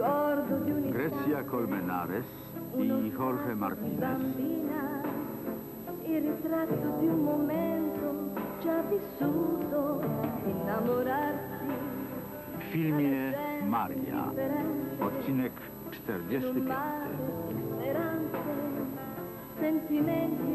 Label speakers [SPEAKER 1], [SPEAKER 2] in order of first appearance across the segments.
[SPEAKER 1] Grecia Colmenares i Jorge Martinez
[SPEAKER 2] bambina, il ritratto di un momento già vissuto, innamorarsi.
[SPEAKER 1] w filmie Maria, odcinek 45.
[SPEAKER 2] mare, speranze, sentimenti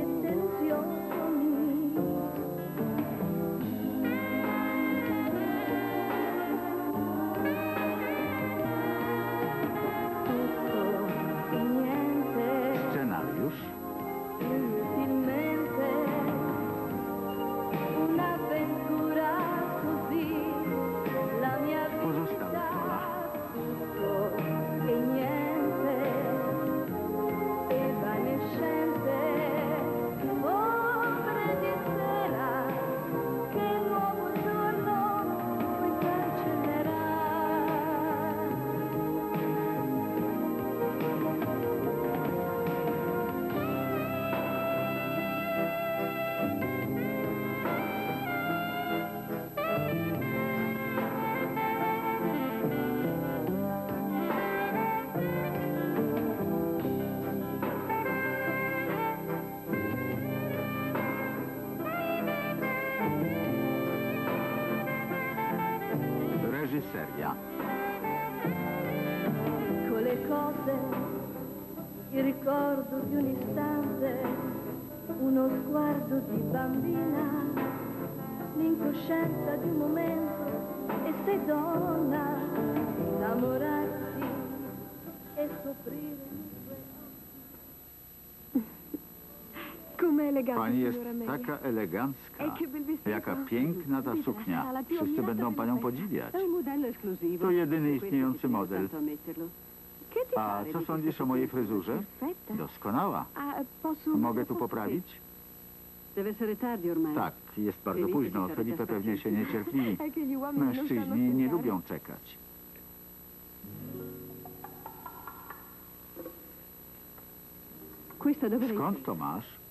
[SPEAKER 1] Reżyseria
[SPEAKER 2] piccole cose, il ricordo di un istante, uno sguardo di bambina, l'incoscienza di un momento e sei donna, innamorarsi e scoprire.
[SPEAKER 3] Come elegante,
[SPEAKER 1] Taka elegancka.
[SPEAKER 3] E.
[SPEAKER 1] Jaka piękna ta suknia. Wszyscy będą panią podziwiać. To jedyny istniejący model.
[SPEAKER 4] a
[SPEAKER 1] co sądzisz o mojej fryzurze? Doskonała.
[SPEAKER 3] Posso...
[SPEAKER 1] Mogę tu poprawić? Tak, jest bardzo późno. Felipe pewnie się niecierpliwi.
[SPEAKER 3] Non sanno
[SPEAKER 1] Mężczyźni nie
[SPEAKER 3] aspettare.
[SPEAKER 1] lubią czekać. Skąd to masz?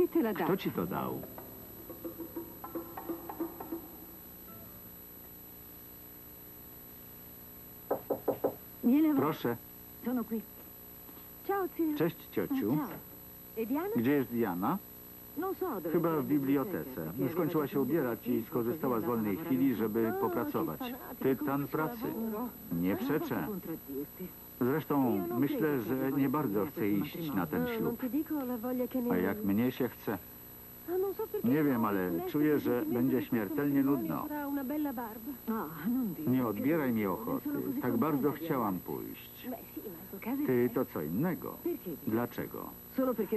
[SPEAKER 4] Chi te l'ha
[SPEAKER 1] Kto ci to dał? Proszę.
[SPEAKER 4] Sono qui.
[SPEAKER 3] Ciao, zia.
[SPEAKER 1] Cześć, ciociu.
[SPEAKER 4] Ciao. E Diana?
[SPEAKER 1] Gdzie jest Diana?
[SPEAKER 4] Non so dove
[SPEAKER 1] Chyba w bibliotece. Skończyła się ubierać i skorzystała z wolnej chwili, żeby
[SPEAKER 3] Oh,
[SPEAKER 1] popracować. Tytan pracy. Nie przeczę. Zresztą myślę, że nie bardzo chcę iść na ten ślub. A jak mnie się chce, Nie wiem, ale czuję, że będzie śmiertelnie nudno.
[SPEAKER 4] No,
[SPEAKER 1] nie odbieraj mi ochoty. Tak bardzo chciałam pójść. Ty to co innego. Dlaczego?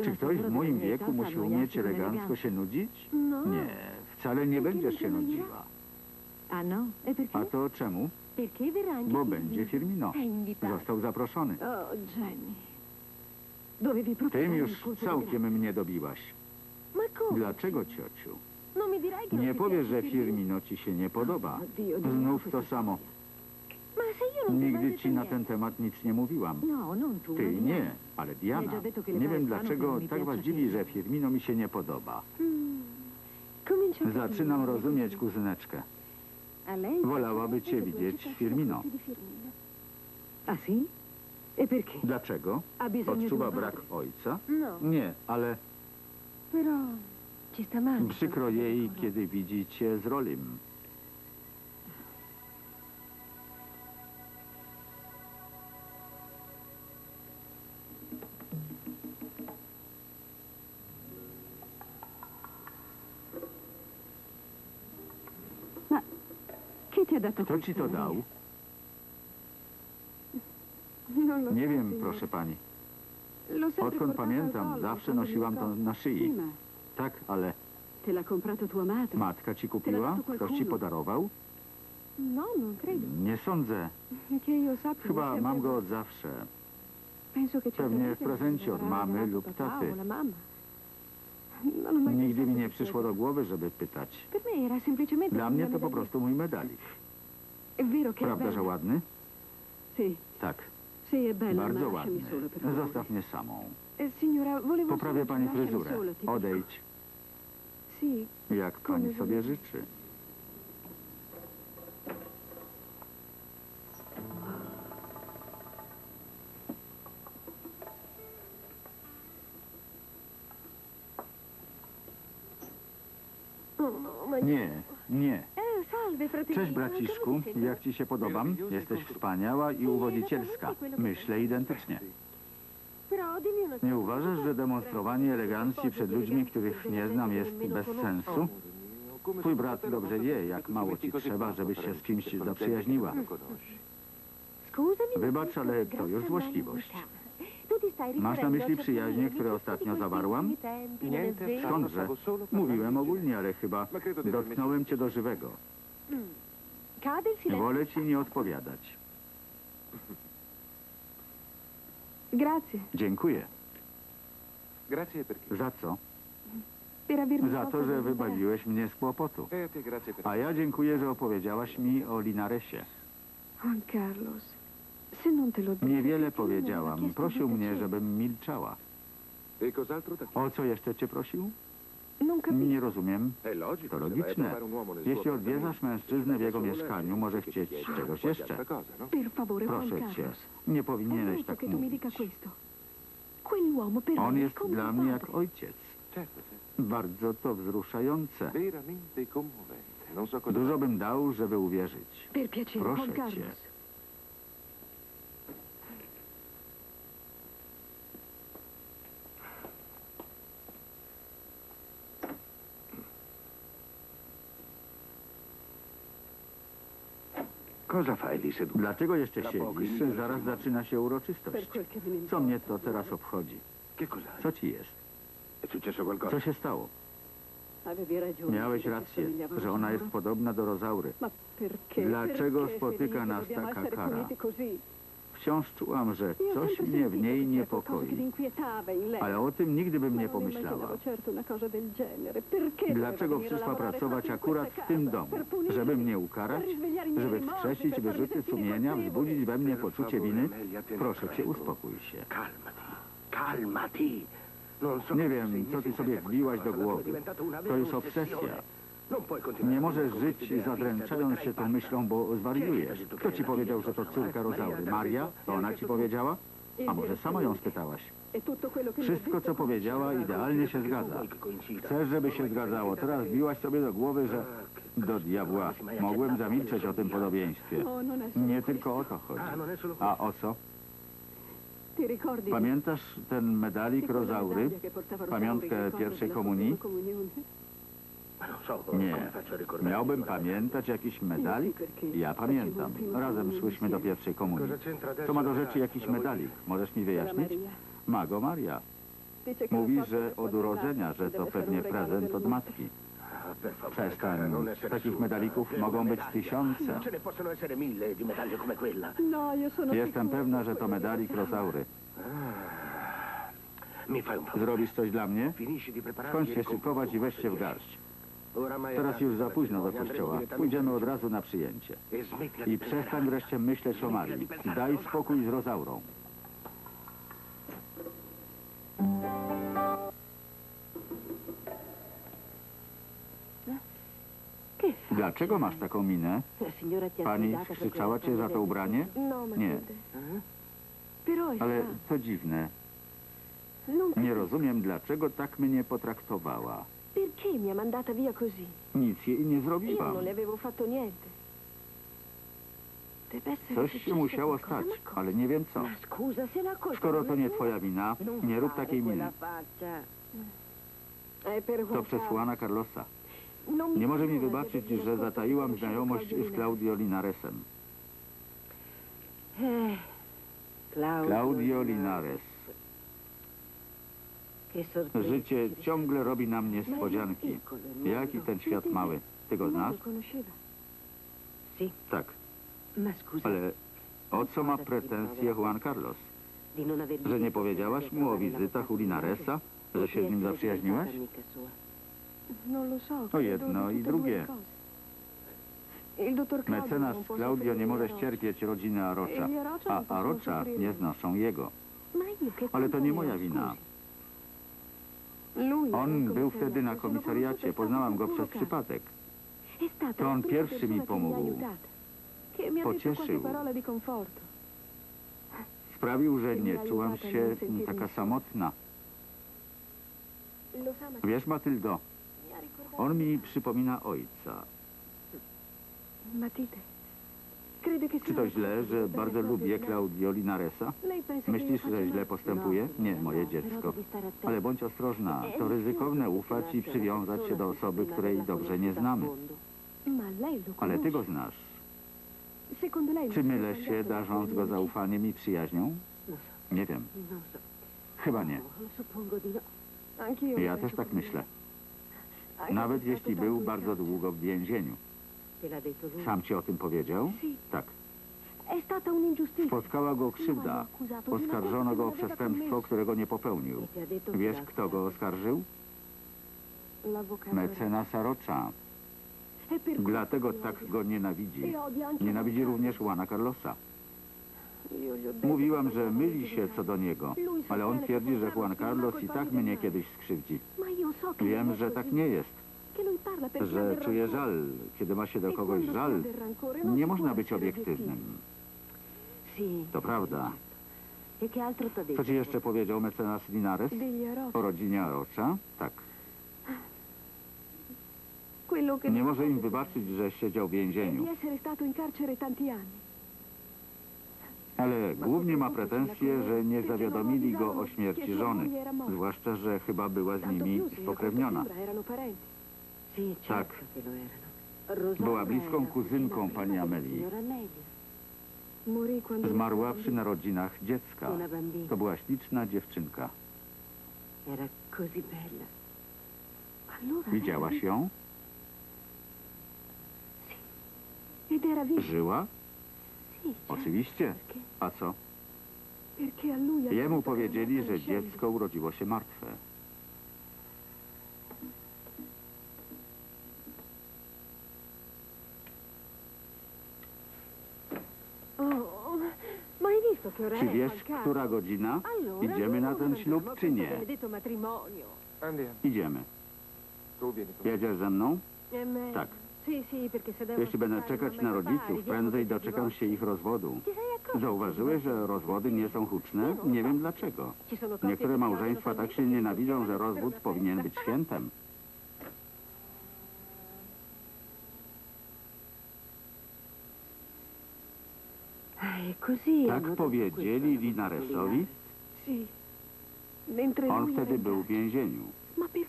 [SPEAKER 1] Czy ktoś w moim wieku musi umieć elegancko się nudzić? Nie, wcale nie będziesz się nudziła.
[SPEAKER 4] Ah no? E perché?
[SPEAKER 1] A to czemu?
[SPEAKER 3] Perché verrà anche
[SPEAKER 1] Bo będzie Firmino.
[SPEAKER 3] È invitato.
[SPEAKER 1] Został zaproszony.
[SPEAKER 3] Oh, Jenny.
[SPEAKER 4] Dovevi proprio
[SPEAKER 1] Tym już całkiem mnie dobiłaś.
[SPEAKER 3] Ma come?
[SPEAKER 1] Dlaczego, ciociu?
[SPEAKER 3] Non mi dirai che non
[SPEAKER 1] Nie powiesz, że
[SPEAKER 3] Firmino?
[SPEAKER 1] Ci się nie podoba.
[SPEAKER 4] Oddio,
[SPEAKER 1] Znów to samo.
[SPEAKER 3] Ma se io non ti ho mai
[SPEAKER 1] Nigdy ci na ten temat nic nie mówiłam.
[SPEAKER 4] No, non tu.
[SPEAKER 1] Ty nie, ale Diana. Nie wiem dlaczego tak was dziwi, że Firmino mi się nie podoba.
[SPEAKER 3] Mm. A capire.
[SPEAKER 1] Zaczynam rozumieć kuzyneczkę. Wolałaby cię widzieć Firmino.
[SPEAKER 4] E perché?
[SPEAKER 1] Dlaczego? Odczuwa brak ojca?
[SPEAKER 3] No,
[SPEAKER 1] Nie, ale przykro jej, kiedy widzi cię z Rolim.
[SPEAKER 4] Ha dato
[SPEAKER 1] Kto ci to dał?
[SPEAKER 3] Non lo
[SPEAKER 1] Nie wiem,
[SPEAKER 3] signore.
[SPEAKER 1] proszę pani. Odkąd pamiętam, zawsze nosiłam to na szyi. Tak, ale matka ci kupiła? Ktoś ci podarował?
[SPEAKER 3] No.
[SPEAKER 1] Nie sądzę. Chyba mam go od zawsze. Pewnie w prezencie od mamy lub taty. Nigdy mi nie przyszło do głowy, żeby pytać. Dla mnie to po prostu mój medalik. Prawda, że ładny? Tak, bardzo ładny. Zostaw mnie samą. poprawię pani fryzurę. Odejdź, jak pani sobie życzy. Nie, nie. Cześć braciszku, jak ci się podobam? Jesteś wspaniała i uwodzicielska. Myślę identycznie. Nie uważasz, że demonstrowanie elegancji przed ludźmi, których nie znam, jest bez sensu? Twój brat dobrze wie, jak mało ci trzeba, żebyś się z kimś zaprzyjaźniła. Wybacz, ale to już złośliwość. Masz na myśli przyjaźnie, które ostatnio zawarłam? Skądże? Mówiłem ogólnie, ale chyba dotknąłem cię do żywego. Wolę ci nie odpowiadać.
[SPEAKER 3] Grazie
[SPEAKER 1] Dziękuję.
[SPEAKER 5] Grazie perché.
[SPEAKER 1] Za co?
[SPEAKER 3] per avermi
[SPEAKER 1] Za to, że wybawiłeś mnie z kłopotu.
[SPEAKER 5] E a
[SPEAKER 1] ja dziękuję, że opowiedziałaś mi o Linaresie.
[SPEAKER 3] Juan Carlos, se non te l'ho detto...
[SPEAKER 1] Niewiele powiedziałam. Prosił mnie, żebym milczała.
[SPEAKER 5] E
[SPEAKER 1] O co jeszcze cię prosił?
[SPEAKER 3] Non capisco.
[SPEAKER 1] Nie rozumiem. To logiczne. Jeśli odwiedzasz mężczyznę w jego mieszkaniu, może chcieć czegoś jeszcze.
[SPEAKER 5] no?
[SPEAKER 1] Proszę cię, nie powinieneś tak mówić. On jest dla mnie jak ojciec. Bardzo to wzruszające. Dużo bym dał, żeby uwierzyć. Proszę cię.
[SPEAKER 5] Cosa fai seduto?
[SPEAKER 1] Dlaczego jeszcze siedzisz? Zaraz zaczyna się uroczystość. Co mnie to teraz obchodzi? Co ci jest? Co się stało? Miałeś rację, że ona jest podobna do Rozaury. Dlaczego spotyka nas taka kara? Wciąż czułam, że coś mnie w niej niepokoi. Ale o tym nigdy bym nie pomyślała. Dlaczego przyszła pracować akurat w tym domu? Żeby mnie ukarać? Żeby wskrzesić wyrzuty sumienia, wzbudzić we mnie poczucie winy? Proszę cię, uspokój się.
[SPEAKER 5] Calmati. Calmati.
[SPEAKER 1] Nie wiem, co ty sobie wbiłaś do głowy. To już obsesja. Nie możesz żyć zadręczając się tą myślą, bo zwariujesz. Kto ci powiedział, że to córka Rozaury? Maria? To ona ci powiedziała? A może sama ją spytałaś? Wszystko, co powiedziała, idealnie się zgadza. Chcesz, żeby się zgadzało. Teraz biłaś sobie do głowy, że... Do diabła. Mogłem zamilczeć o tym podobieństwie. Nie tylko o to chodzi. A o co? Pamiętasz ten medalik Rozaury? Pamiątkę pierwszej komunii? Nie. Miałbym pamiętać jakiś medalik? Ja pamiętam. Razem szłyśmy do pierwszej komunii. Co ma do rzeczy jakiś medalik? Możesz mi wyjaśnić? Mago Maria. Mówi, że od urodzenia, że to pewnie prezent od matki. Przestań. Takich medalików mogą być tysiące.
[SPEAKER 4] No,
[SPEAKER 1] Jestem pewna, że to medalik
[SPEAKER 5] favore.
[SPEAKER 1] Zrobisz coś dla mnie? Skończ
[SPEAKER 5] e
[SPEAKER 1] się szykować i weź się w garść. Teraz już za późno do kościoła. Pójdziemy od razu na przyjęcie. I przestań wreszcie myśleć o Marii. Daj spokój z Rozaurą. Dlaczego masz taką minę? Pani skrzyczała cię za to ubranie? Nie. Ale to dziwne. Nie rozumiem, dlaczego tak mnie potraktowała.
[SPEAKER 3] Perché mi ha mandata via così?
[SPEAKER 1] Nic jej nie
[SPEAKER 3] Io non le avevo fatto niente. Deve essere
[SPEAKER 1] Coś się
[SPEAKER 3] successo
[SPEAKER 1] musiało
[SPEAKER 3] qualcosa,
[SPEAKER 1] stać,
[SPEAKER 3] ma
[SPEAKER 1] ale nie wiem co.
[SPEAKER 3] Ma scusa, se la colpa
[SPEAKER 1] Skoro
[SPEAKER 3] non
[SPEAKER 1] to
[SPEAKER 3] è
[SPEAKER 1] nie
[SPEAKER 3] tua,
[SPEAKER 1] twoja wina, nie rób takiej miny.
[SPEAKER 3] È per
[SPEAKER 1] To przesłana Carlosa.
[SPEAKER 3] Carlos. Non mi
[SPEAKER 1] Nie może mi
[SPEAKER 3] perdona
[SPEAKER 1] wybaczyć, że zataiłam znajomość
[SPEAKER 3] Claudio
[SPEAKER 1] z Claudio Linaresem.
[SPEAKER 3] Eh, Claudio,
[SPEAKER 1] Claudio Linares. Życie ciągle robi na mnie niespodzianki. Jaki ten świat mały? Ty go znasz? Tak. Ale o co ma pretensje Juan Carlos? Że nie powiedziałaś mu o wizytach u Linaresa? Że się z nim zaprzyjaźniłaś?
[SPEAKER 3] So.
[SPEAKER 1] To jedno i drugie. Mecenas Claudio nie może ścierpieć rodziny Arocza, a Arocza nie znoszą jego. Ale to nie moja wina. On był wtedy na komisariacie, poznałam go przez przypadek. To on pierwszy mi pomógł. Pocieszył. Sprawił, że nie czułam się taka samotna. Wiesz, Matyldo, On mi przypomina ojca.
[SPEAKER 3] Che
[SPEAKER 1] Czy to źle, że bardzo lubię Claudio Linaresa? Myślisz, że źle
[SPEAKER 3] male?
[SPEAKER 1] postępuję? Nie, moje dziecko. Ale bądź ostrożna. To ryzykowne ufać i przywiązać się do osoby, której dobrze nie znamy. Ale ty go znasz. Czy mylę się, darząc go zaufaniem i przyjaźnią? Nie wiem. Chyba nie. Ja też tak myślę. Nawet jeśli był bardzo długo w więzieniu. Sam ci o tym powiedział? Tak. Spotkała go krzywda. Oskarżono go o przestępstwo, którego nie popełnił. Wiesz, kto go oskarżył? Mecenasa Rocha.
[SPEAKER 3] E
[SPEAKER 1] Dlatego tak go nienawidzi.
[SPEAKER 3] E
[SPEAKER 1] Nienawidzi również Juana Carlosa. Mówiłam, że myli się co do niego, ale on twierdzi, że Juan Carlos i tak mnie kiedyś skrzywdzi. Wiem, że tak nie jest,
[SPEAKER 3] Ha
[SPEAKER 1] że czuje żal. Kiedy ma się do
[SPEAKER 3] E
[SPEAKER 1] kogoś żal,
[SPEAKER 3] non
[SPEAKER 1] nie można być obiektywnym. To prawda.
[SPEAKER 2] E?
[SPEAKER 1] Co ci jeszcze powiedział mecenas Linares? O rodzinie Arocha? Tak. Nie może im wybaczyć, że siedział w
[SPEAKER 3] è
[SPEAKER 1] więzieniu. Ale głównie ma pretensje, że nie zawiadomili go o śmierci żony. Zwłaszcza, że chyba była z nimi spokrewniona. Tak. Była bliską kuzynką pani Amelii. Zmarła przy narodzinach dziecka. To była śliczna dziewczynka. Widziałaś ją? Żyła? Oczywiście. A co? Jemu powiedzieli, że dziecko urodziło się martwe. Czy wiesz, która godzina?
[SPEAKER 3] Allora,
[SPEAKER 1] Idziemy na ten
[SPEAKER 3] allora
[SPEAKER 1] ślub, czy nie? Idziemy. Jedziesz ze mną? Tak. Jeśli będę czekać na rodziców, prędzej doczekam się ich rozwodu. Zauważyłeś, że rozwody nie są huczne? Nie wiem dlaczego. Niektóre małżeństwa tak się nienawidzą, że rozwód powinien być świętem.
[SPEAKER 2] Ah, e così
[SPEAKER 1] Tak powiedzieli Linaresowi. On wtedy był w więzieniu.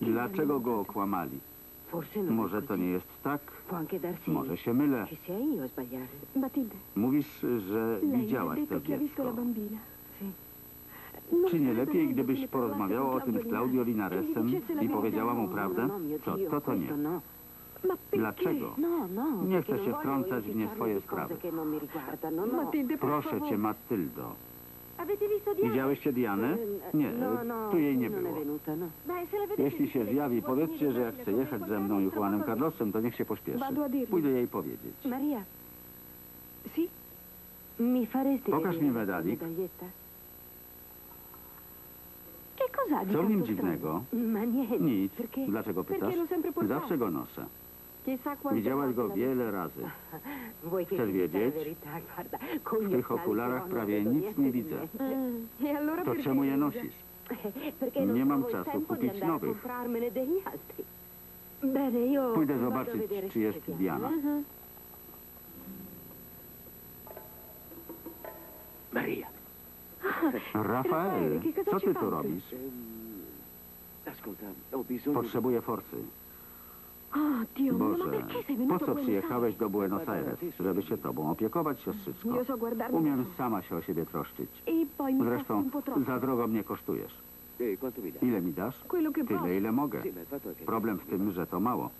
[SPEAKER 1] Dlaczego go okłamali? Może to nie jest tak? Może się mylę. Mówisz, że widziałaś to dziecko. Czy nie lepiej, gdybyś porozmawiała o tym z Claudio
[SPEAKER 3] e
[SPEAKER 1] Linaresem
[SPEAKER 3] la
[SPEAKER 1] i powiedziała mu
[SPEAKER 2] No,
[SPEAKER 1] prawdę?
[SPEAKER 2] no,
[SPEAKER 1] Co to, to nie. Dlaczego?
[SPEAKER 2] No, no.
[SPEAKER 1] Nie chcę się wtrącać w nie swoje sprawy.
[SPEAKER 2] no.
[SPEAKER 1] Proszę cię, Matyldo. Widziałyście Dianę?
[SPEAKER 2] Eh,
[SPEAKER 1] Nie,
[SPEAKER 2] no, no,
[SPEAKER 1] tu jej nie było. Jeśli się zjawi, powiedzcie, że jak chce jechać ze mną i Juanem Carlosem, to niech się pośpieszy. Pójdę jej powiedzieć.
[SPEAKER 2] Maria,
[SPEAKER 3] Sì?
[SPEAKER 2] mi faresti
[SPEAKER 1] Pokaż mi medalik. Co w nim dziwnego? Nic. Dlaczego pytasz? Zawsze go noszę. Widziałaś go wiele razy. Chcesz wiedzieć? W tych okularach prawie nic nie widzę.
[SPEAKER 3] allora
[SPEAKER 1] To czemu je nosisz?
[SPEAKER 2] Non
[SPEAKER 1] Nie mam czasu kupić nowych. Pójdę zobaczyć, czy jest Diana.
[SPEAKER 3] Mhm.
[SPEAKER 5] Maria.
[SPEAKER 1] Rafael,
[SPEAKER 3] che cosa
[SPEAKER 1] co ty tu robisz? Potrzebuję forsy.
[SPEAKER 3] Oh, Dio mio, ma
[SPEAKER 1] Boże,
[SPEAKER 3] perché sei
[SPEAKER 1] po
[SPEAKER 3] venuto
[SPEAKER 1] co
[SPEAKER 3] Buenos
[SPEAKER 1] przyjechałeś do? Buenos Aires? Żeby się tobą opiekować.
[SPEAKER 3] Io so guardarmi
[SPEAKER 1] Umiem sama się o siebie troszczyć.
[SPEAKER 3] E poi mi costa
[SPEAKER 1] Zresztą
[SPEAKER 3] un po' troppo.
[SPEAKER 1] za drogo mnie kosztujesz.
[SPEAKER 5] E quanto mi dai?
[SPEAKER 1] Ile mi dasz?
[SPEAKER 3] Quello che posso.
[SPEAKER 1] Tyle, ile mogę.
[SPEAKER 5] Sì, ma il fatto è che...
[SPEAKER 1] Problem w tym, że to mało.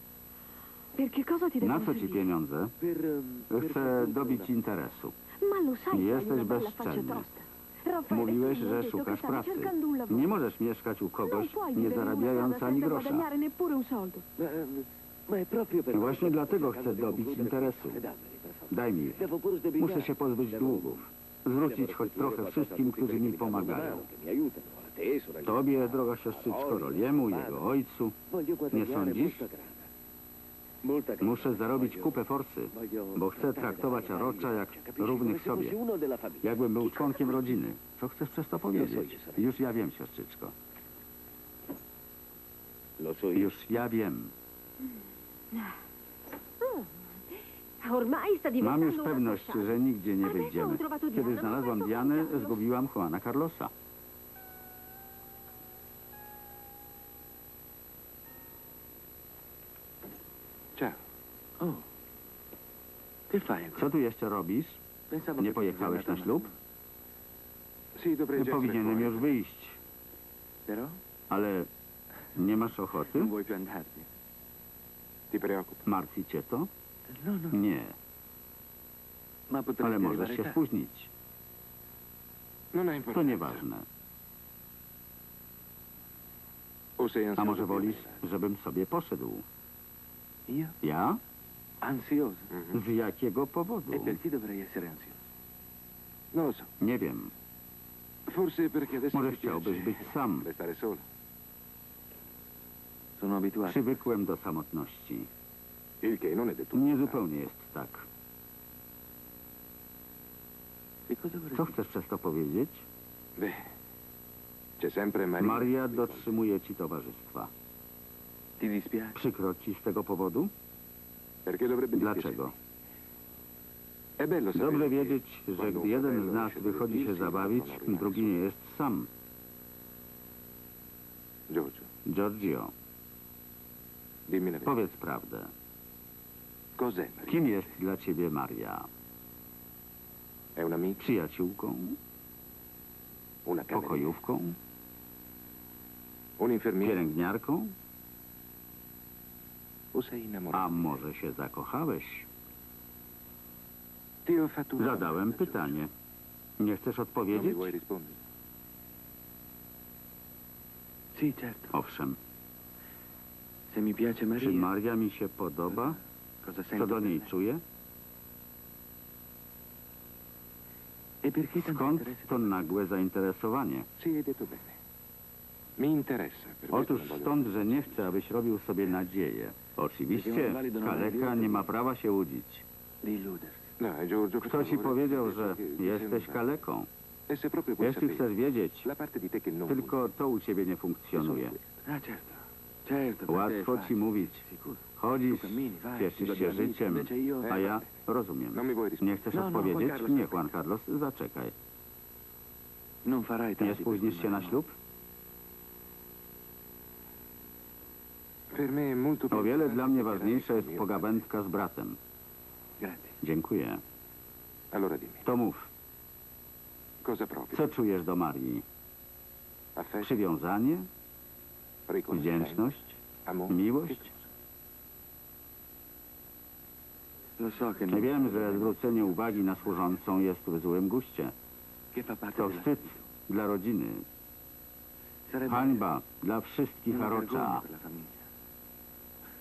[SPEAKER 3] Perché cosa ti devo
[SPEAKER 1] Na co ci
[SPEAKER 3] servire?
[SPEAKER 1] pieniądze?
[SPEAKER 5] Per, ehm, per
[SPEAKER 1] Chcę dobić interesu.
[SPEAKER 3] Ma lo sai, che hai
[SPEAKER 1] Jesteś
[SPEAKER 3] una bella faccia
[SPEAKER 1] bezczelny.
[SPEAKER 3] tosta. Raffaele,
[SPEAKER 1] Mówiłeś, że szukasz
[SPEAKER 3] stavi
[SPEAKER 1] pracy.
[SPEAKER 3] cercando un lavoro.
[SPEAKER 1] Nie możesz mieszkać u
[SPEAKER 3] Non
[SPEAKER 1] kogoś,
[SPEAKER 3] puoi
[SPEAKER 1] nie
[SPEAKER 3] vivere in una
[SPEAKER 1] zarabiając
[SPEAKER 3] casa
[SPEAKER 1] ani
[SPEAKER 3] senza
[SPEAKER 1] grosza.
[SPEAKER 3] guadagnare neppure un soldo.
[SPEAKER 5] Ma, ehm, per
[SPEAKER 1] Właśnie dlatego chcę dobić interesu. Daj mi.
[SPEAKER 5] Sdebitare.
[SPEAKER 1] Muszę się pozbyć długów. Zwrócić choć trochę wszystkim, którzy mi pomagają. Tobie, droga siostrzyczko, Roliemu, jego ojcu.
[SPEAKER 5] Guadagnare
[SPEAKER 1] sądzisz? Muszę zarobić kupę forsy, bo chcę traktować
[SPEAKER 5] da
[SPEAKER 1] Arocza jak równych sobie. Jakbym był członkiem rodziny. Co chcesz przez to powiedzieć? Już ja wiem, siostrzyczko. Już ja wiem.
[SPEAKER 2] Sta
[SPEAKER 1] Mam już pewność, że nigdzie nie wyjdziemy. Kiedy znalazłam Dianę, zgubiłam Juana Carlosa. Co tu jeszcze robisz? Nie pojechałeś na ślub? Powinienem już wyjść. Ale nie masz ochoty?
[SPEAKER 5] Ti preoccupa?
[SPEAKER 1] Martwi cię to?
[SPEAKER 6] No, no.
[SPEAKER 1] Nie,
[SPEAKER 6] Ma
[SPEAKER 1] ale możesz się spóźnić.
[SPEAKER 5] Non è
[SPEAKER 1] To nieważne.
[SPEAKER 5] O sei
[SPEAKER 1] A może wolisz, żebym sobie poszedł?
[SPEAKER 6] Io?
[SPEAKER 1] Ja?
[SPEAKER 6] Ansioso?
[SPEAKER 5] Mhm.
[SPEAKER 1] Z jakiego powodu?
[SPEAKER 6] E perché dovrei essere ansioso?
[SPEAKER 5] Non lo so.
[SPEAKER 1] Nie wiem.
[SPEAKER 5] Forse perché adesso
[SPEAKER 1] Może chciałbyś być sam.
[SPEAKER 5] restare sola.
[SPEAKER 6] Sono abituato.
[SPEAKER 1] Przywykłem do samotności.
[SPEAKER 5] Il che non è del tutto
[SPEAKER 1] Nie zupełnie jest tak.
[SPEAKER 6] Che cosa vorrei
[SPEAKER 1] Co
[SPEAKER 6] dire?
[SPEAKER 1] chcesz przez to powiedzieć?
[SPEAKER 5] Beh, c'è sempre Maria.
[SPEAKER 1] Maria dotrzymuje ci towarzystwa.
[SPEAKER 6] Ti dispiace?
[SPEAKER 1] Przykro ci z tego powodu?
[SPEAKER 5] Perché dovrebbe
[SPEAKER 1] Dlaczego?
[SPEAKER 5] dispiacermi? È bello sapere
[SPEAKER 1] Dobrze
[SPEAKER 5] che
[SPEAKER 1] wiedzieć, że
[SPEAKER 5] quando
[SPEAKER 1] gdy
[SPEAKER 5] un
[SPEAKER 1] jeden
[SPEAKER 5] fratello
[SPEAKER 1] z nas wychodzi się
[SPEAKER 5] divertirsi,
[SPEAKER 1] zabawić, drugi nie jest sam.
[SPEAKER 5] Giorgio.
[SPEAKER 1] Powiedz prawdę. Kim jest dla ciebie Maria? Przyjaciółką? Pokojówką? Pielęgniarką? A może się zakochałeś? Zadałem pytanie. Nie chcesz odpowiedzieć?
[SPEAKER 6] certo.
[SPEAKER 1] Owszem. Czy
[SPEAKER 6] Maria,
[SPEAKER 1] mi się podoba? Co do niej czuję?
[SPEAKER 6] E
[SPEAKER 1] Skąd to nagłe zainteresowanie? Otóż stąd, że nie chcę, abyś robił sobie nadzieję. Oczywiście, kaleka nie ma prawa się łudzić.
[SPEAKER 5] Per
[SPEAKER 1] Kto ci powiedział, że jesteś kaleką?
[SPEAKER 5] E
[SPEAKER 1] Jeśli chcesz wiedzieć, tylko to u ciebie nie funkcjonuje. Łatwo ci mówić. Chodzisz, cieszysz
[SPEAKER 6] ci
[SPEAKER 1] się życiem,
[SPEAKER 6] io...
[SPEAKER 1] a ja rozumiem.
[SPEAKER 5] Vuoi
[SPEAKER 1] Nie chcesz
[SPEAKER 6] No, no,
[SPEAKER 1] odpowiedzieć? Nie, Juan Carlos, zaczekaj. Nie spóźnisz się na ślub? O wiele dla mnie ważniejsza jest pogawędka z bratem.
[SPEAKER 6] no?
[SPEAKER 1] Dziękuję. To mów, co czujesz do Marii? Przywiązanie? Wdzięczność? Miłość?
[SPEAKER 5] Che
[SPEAKER 6] non...
[SPEAKER 1] Wiem, że zwrócenie uwagi na służącą jest w złym guście.
[SPEAKER 6] Parte
[SPEAKER 1] To wstyd dla rodziny. Hańba dla wszystkich
[SPEAKER 6] vergogna
[SPEAKER 1] Arocza.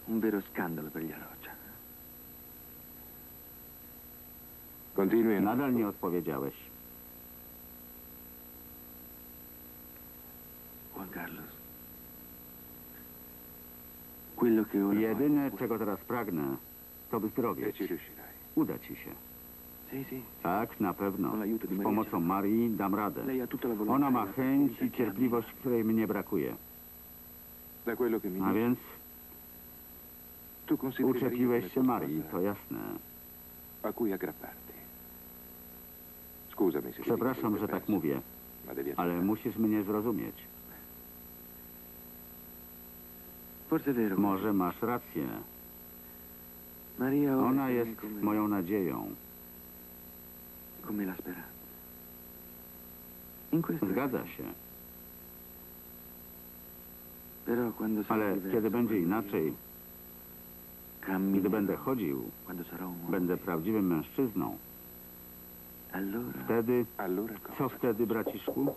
[SPEAKER 6] Un vero scandalo per gli Aroccia.
[SPEAKER 5] Continui
[SPEAKER 1] Nadal nie odpowiedziałeś.
[SPEAKER 6] Juan Carlos.
[SPEAKER 1] Jedyne, czego teraz pragnę, to wyzdrowieć. Uda ci się. Tak, na pewno. Z pomocą Marii dam radę. Ona ma chęć i cierpliwość, której mnie brakuje. A więc uczepiłeś się Marii, to jasne. Przepraszam, że tak mówię, ale musisz mnie zrozumieć.
[SPEAKER 6] Forse è vero.
[SPEAKER 1] Może masz rację. Ona jest moją nadzieją. Zgadza się. Ale kiedy będzie inaczej, gdy będę chodził, będę prawdziwym mężczyzną, wtedy, co wtedy, braciszku?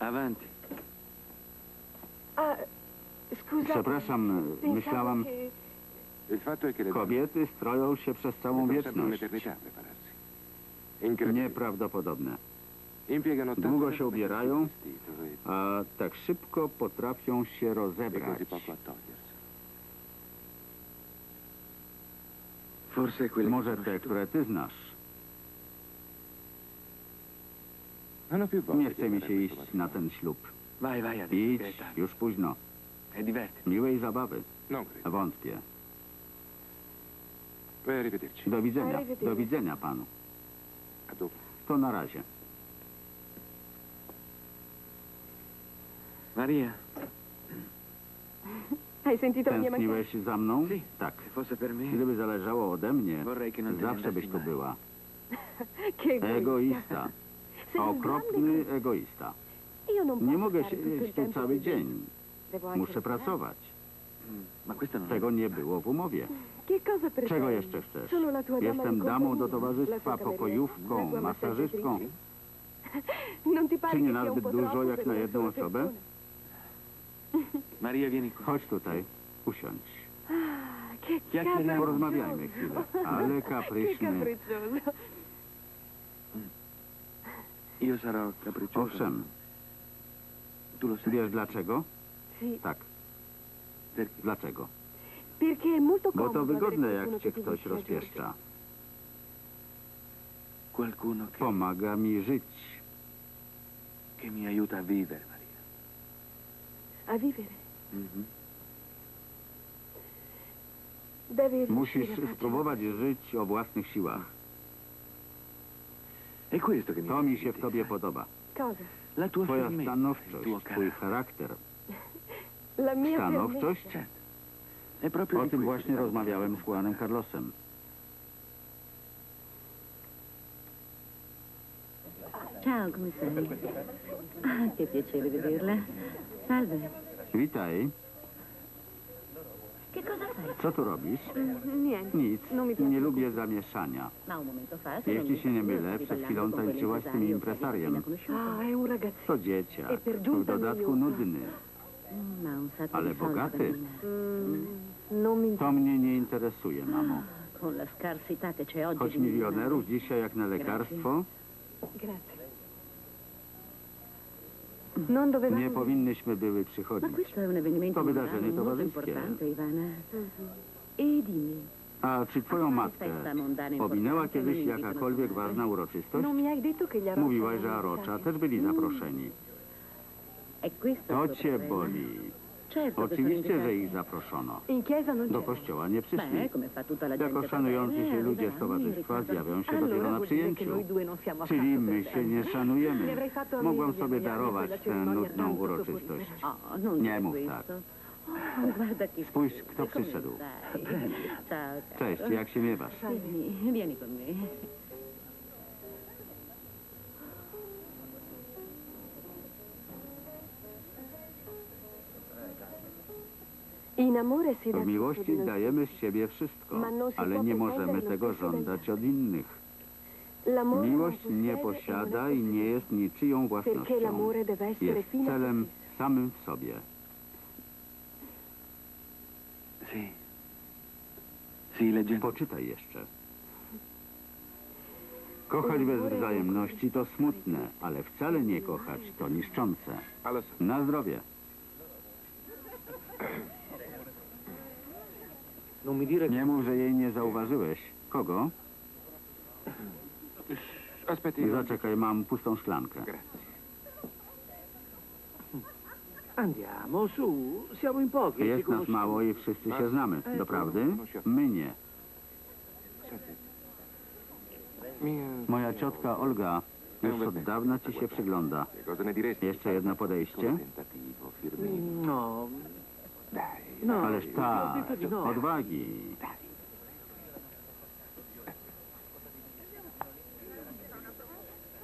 [SPEAKER 6] avanti.
[SPEAKER 3] Ah, scusate.
[SPEAKER 1] Przepraszam, myślałam, kobiety stroją się przez całą wieczność. Nieprawdopodobne. Długo się ubierają, a tak szybko potrafią się
[SPEAKER 5] e
[SPEAKER 1] rozebrać. Może te, które ty znasz. Nie chce mi się iść na ten ślub. Idź, już późno. Miłej zabawy.
[SPEAKER 5] Non credo.
[SPEAKER 1] Wątpię. Do widzenia. Do widzenia panu. To na razie.
[SPEAKER 6] Maria,
[SPEAKER 4] Hai sentito la mia mancanza?
[SPEAKER 1] Tęskniłeś za mną? Tak. Gdyby zależało ode mnie, zawsze byś tu była.
[SPEAKER 4] Egoista.
[SPEAKER 1] Okropny egoista. Nie mogę siedzieć tu cały dzień. Muszę pracować. Czego nie było w umowie. Czego jeszcze chcesz? Jestem damą do towarzystwa, pokojówką, masażystką. Czy nie nazbyt dużo jak na jedną osobę? Chodź tutaj, usiądź. Porozmawiajmy chwilę. Ale kapryśny. Owszem. Wiesz dlaczego? Tak.
[SPEAKER 6] Perché?
[SPEAKER 1] Dlaczego?
[SPEAKER 4] perché è molto
[SPEAKER 1] Bo
[SPEAKER 4] comodo
[SPEAKER 1] to wygodne, jak cię ktoś rozpieszcza. Pomaga mi żyć.
[SPEAKER 6] che mi aiuta a vivere, Maria.
[SPEAKER 4] A vivere.
[SPEAKER 6] Mhm.
[SPEAKER 1] Musisz spróbować żyć o własnych siłach.
[SPEAKER 6] È questo che mi
[SPEAKER 1] To mi się w tobie podoba.
[SPEAKER 4] Cosa?
[SPEAKER 6] La tua
[SPEAKER 1] Twoja
[SPEAKER 6] fermezza, il
[SPEAKER 1] stanowczość,
[SPEAKER 6] tuo
[SPEAKER 1] twój
[SPEAKER 6] carattere.
[SPEAKER 1] charakter. Stanowczość?
[SPEAKER 6] Proprio
[SPEAKER 1] O tym właśnie rozmawiałem z. Juanem Carlosem.
[SPEAKER 7] Ciao, come stai? Ah, che piacere vederla. Salve.
[SPEAKER 1] Witaj.
[SPEAKER 7] Che cosa fai?
[SPEAKER 1] Co tu robisz?
[SPEAKER 4] Niente.
[SPEAKER 1] Nic.
[SPEAKER 4] Non mi piace.
[SPEAKER 1] Nie lubię zamieszania.
[SPEAKER 7] Ma un momento fa,
[SPEAKER 1] Jeśli się nie mylę, przed chwilą tańczyłaś z tym impresariem.
[SPEAKER 4] Ah.
[SPEAKER 1] To dzieciak.
[SPEAKER 4] E per
[SPEAKER 1] W dodatku nudny.
[SPEAKER 7] Mm,
[SPEAKER 1] Ale bogaty.
[SPEAKER 4] Mm, mi
[SPEAKER 1] To mnie nie interesuje, mamo.
[SPEAKER 7] Con la scarsità che c'è oggi
[SPEAKER 1] Choć milionerów dzisiaj jak na lekarstwo,
[SPEAKER 4] dovevamo...
[SPEAKER 1] nie powinnyśmy były przychodzić.
[SPEAKER 7] avvenimento
[SPEAKER 1] To wydarzenie towarzyskie.
[SPEAKER 4] Mhm.
[SPEAKER 1] A czy twoją matkę pominęła kiedyś jakakolwiek ważna uroczystość? Mówiłaś, że Arocza też byli zaproszeni. To cię boli. Oczywiście, że ich zaproszono. Do kościoła nie przyszli. Jako szanujący się ludzie z towarzystwa zjawią się dopiero na przyjęciu. Czyli my się nie szanujemy. Mogłam sobie darować tę nudną uroczystość.
[SPEAKER 7] Non
[SPEAKER 1] Nie mów tak.
[SPEAKER 7] Oh,
[SPEAKER 1] Spójrz, kto
[SPEAKER 7] Come
[SPEAKER 1] przyszedł. Cześć, jak się miewasz? W miłości dajemy z siebie wszystko, ale nie możemy tego żądać od innych. Miłość nie posiada i nie jest niczyją własnością. Jest celem samym w sobie. Poczytaj jeszcze. Kochać bez wzajemności to smutne, ale wcale nie kochać to niszczące. Na zdrowie.
[SPEAKER 6] Dire
[SPEAKER 1] Nie mów, że jej nie zauważyłeś. Kogo? Zaczekaj, mam pustą szklankę.
[SPEAKER 5] Grazie.
[SPEAKER 8] Andiamo, su, siamo in pochi. ci
[SPEAKER 1] Jest nas mało i wszyscy się znamy. Doprawdy? My nie. Moja ciotka Olga już od dawna ci się przygląda. Jeszcze jedno podejście?
[SPEAKER 8] No,
[SPEAKER 5] Dai.
[SPEAKER 8] No.
[SPEAKER 1] Ależ tak,
[SPEAKER 8] no.
[SPEAKER 1] odwagi.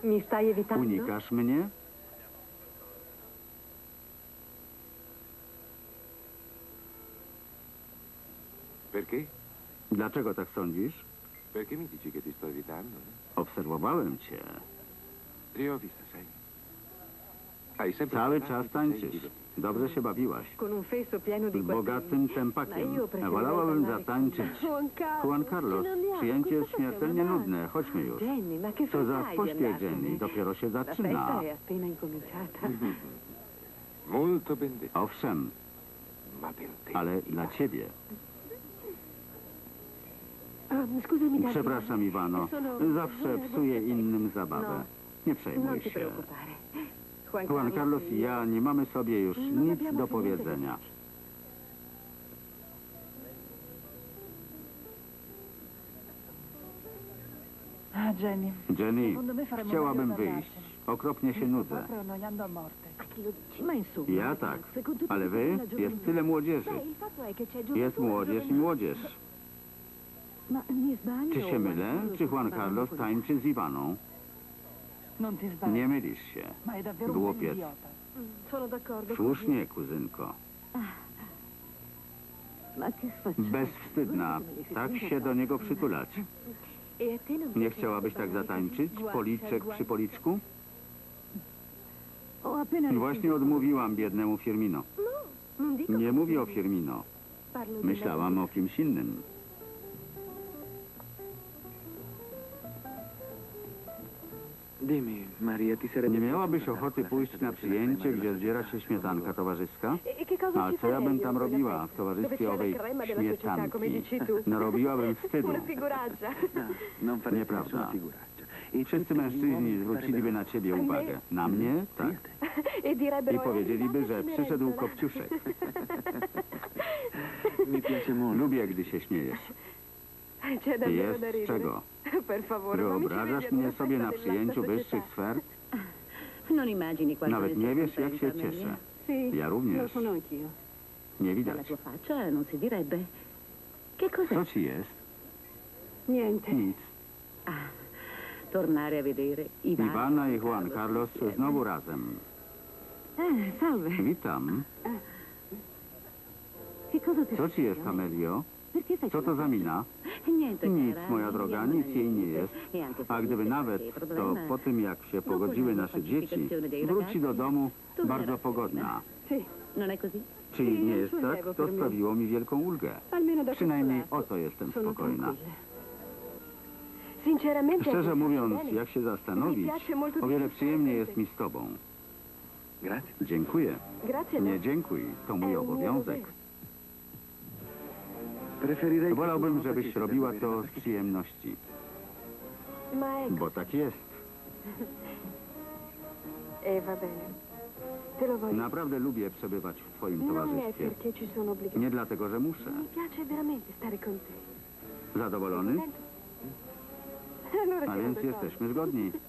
[SPEAKER 4] Mi stai evitando?
[SPEAKER 1] Unikasz mnie?
[SPEAKER 5] Perché?
[SPEAKER 1] Dlaczego tak sądzisz?
[SPEAKER 5] Perché mi dici che ti sto evitando?
[SPEAKER 1] Obserwowałem cię.
[SPEAKER 5] Ti ho sai.
[SPEAKER 1] Cały czas tańczysz. Dobrze się bawiłaś.
[SPEAKER 4] Quattrini.
[SPEAKER 1] bogatym tempakiem. Wolałabym zatańczyć.
[SPEAKER 4] Juan Carlos.
[SPEAKER 1] Przyjęcie jest śmiertelnie nudne. Chodźmy już.
[SPEAKER 4] Ma che
[SPEAKER 1] Co za pośpiech? Jenny. Dopiero się zaczyna. Owszem, ale dla ciebie.
[SPEAKER 4] Ah.
[SPEAKER 1] Przepraszam, Iwano. Zawsze psuję innym zabawę. Nie
[SPEAKER 4] Non
[SPEAKER 1] przejmuj się. Juan Carlos i ja nie mamy sobie już nic do powiedzenia.
[SPEAKER 3] Jenny,
[SPEAKER 1] chciałabym wyjść. Okropnie się nudzę. Ja tak, ale wy? Jest tyle młodzieży. Jest młodzież i młodzież. Czy się mylę? Czy Juan Carlos tańczy z Iwaną? Nie mylisz się. Głupiec. Słusznie, kuzynko. Bezwstydna. Tak się do niego przytulać. Nie chciałabyś tak zatańczyć? Policzek przy policzku? Właśnie odmówiłam biednemu Firmino.
[SPEAKER 2] Dico
[SPEAKER 1] Nie mówię o Firmino. Myślałam o kimś innym. Nie miałabyś ochoty pójść na przyjęcie, gdzie zbiera się śmietanka towarzyska? A co ja bym tam robiła w towarzystwie owej śmietanki?
[SPEAKER 2] dici tu.
[SPEAKER 1] Narobiłabym wstydu.
[SPEAKER 6] No, faresti
[SPEAKER 1] Nieprawda. Wszyscy mężczyźni zwróciliby na ciebie uwagę. Na mnie? Tak.
[SPEAKER 2] Direbbero...
[SPEAKER 1] I powiedzieliby, że przyszedł kopciuszek. Lubię, gdy się śmiejesz. Jest czego. Wyobrażasz mnie sobie
[SPEAKER 2] festa
[SPEAKER 1] na przyjęciu wyższych sfer?
[SPEAKER 7] Non immagini quanto
[SPEAKER 1] Nawet nie wiesz, jak się cieszę. Ja również. Nie widać. Co ci jest?
[SPEAKER 4] Niente.
[SPEAKER 1] Nic.
[SPEAKER 7] Tornare a vedere Ivana,
[SPEAKER 1] Iwana i Juan Carlos znowu razem.
[SPEAKER 4] Eh, salve.
[SPEAKER 1] Witam.
[SPEAKER 4] Ti
[SPEAKER 1] Co ci jest? Amelio? Co to za mina? Nic, moja droga, nic jej nie jest.
[SPEAKER 7] E
[SPEAKER 1] A gdyby nawet, to po tym, jak się pogodziły nasze dzieci, wróci do domu bardzo pogodna.
[SPEAKER 7] Così?
[SPEAKER 1] Czyli nie jest tak? To sprawiło mi wielką ulgę. Przynajmniej o to jestem spokojna. Szczerze mówiąc, jak się zastanowić, o wiele przyjemniej jest mi z tobą. Dziękuję. Nie
[SPEAKER 2] no.
[SPEAKER 1] dziękuj, to mój
[SPEAKER 2] mio
[SPEAKER 1] obowiązek. Wolałbym, żebyś robiła to z przyjemności, bo tak jest. Naprawdę lubię przebywać w twoim
[SPEAKER 2] Non è
[SPEAKER 1] towarzystwie. Nie dlatego, że muszę. Zadowolony? A więc jesteśmy zgodni.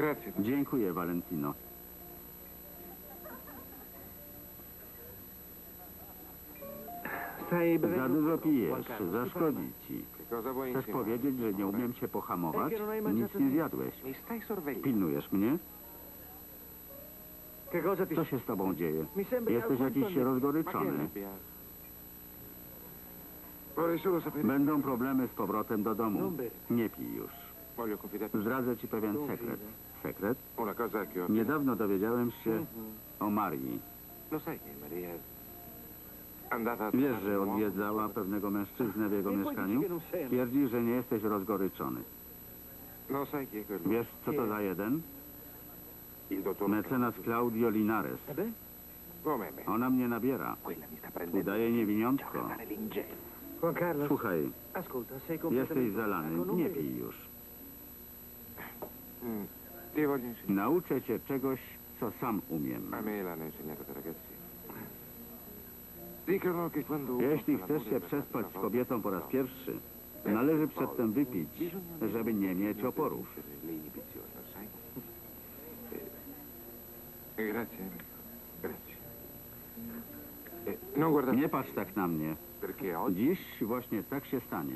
[SPEAKER 5] Grazie.
[SPEAKER 1] Dziękuję, Valentino. Za dużo pijesz, zaszkodzi ci. Chcesz powiedzieć, że nie umiem się pohamować?
[SPEAKER 8] Hai
[SPEAKER 1] Nic nie zjadłeś. Pilnujesz mnie? Co się z tobą dzieje? Jesteś jakiś rozgoryczony. Będą problemy z powrotem do domu. Nie pij już. Zdradzę ci pewien sekret. Sekret? Niedawno dowiedziałem się o Marii. Wiesz, że odwiedzała pewnego mężczyznę w jego
[SPEAKER 8] E
[SPEAKER 1] mieszkaniu? Twierdzi, że nie jesteś rozgoryczony. Wiesz, co to za jeden? Mecenas Claudio Linares.
[SPEAKER 8] Eh?
[SPEAKER 1] Ona mnie nabiera. Udaje niewiniątko. Słuchaj, jesteś zalany. Nie pij już.
[SPEAKER 5] Mm.
[SPEAKER 1] Nauczę cię czegoś, co sam umiem. Jeśli chcesz się przespać z kobietą po raz
[SPEAKER 5] no.
[SPEAKER 1] pierwszy, należy przedtem wypić, żeby nie mieć oporów.
[SPEAKER 5] Eh. Eh,
[SPEAKER 1] Nie patrz tak na mnie. Dziś właśnie tak się stanie.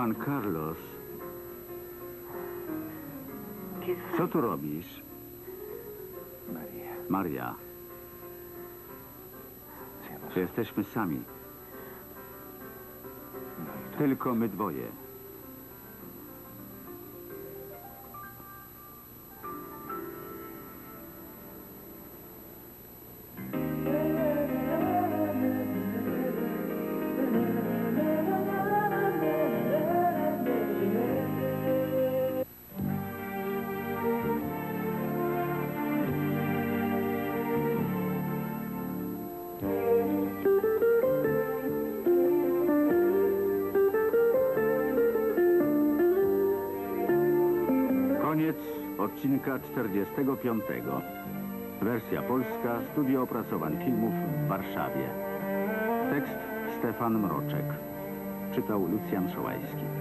[SPEAKER 1] Juan Carlos, co tu robisz?
[SPEAKER 5] Maria,
[SPEAKER 1] jesteśmy sami?
[SPEAKER 5] Due.
[SPEAKER 1] Tylko my dwoje. Odcinka 45. Wersja polska, studio opracowań filmów w Warszawie. Tekst Stefan Mroczek. Czytał Lucjan Szołajski.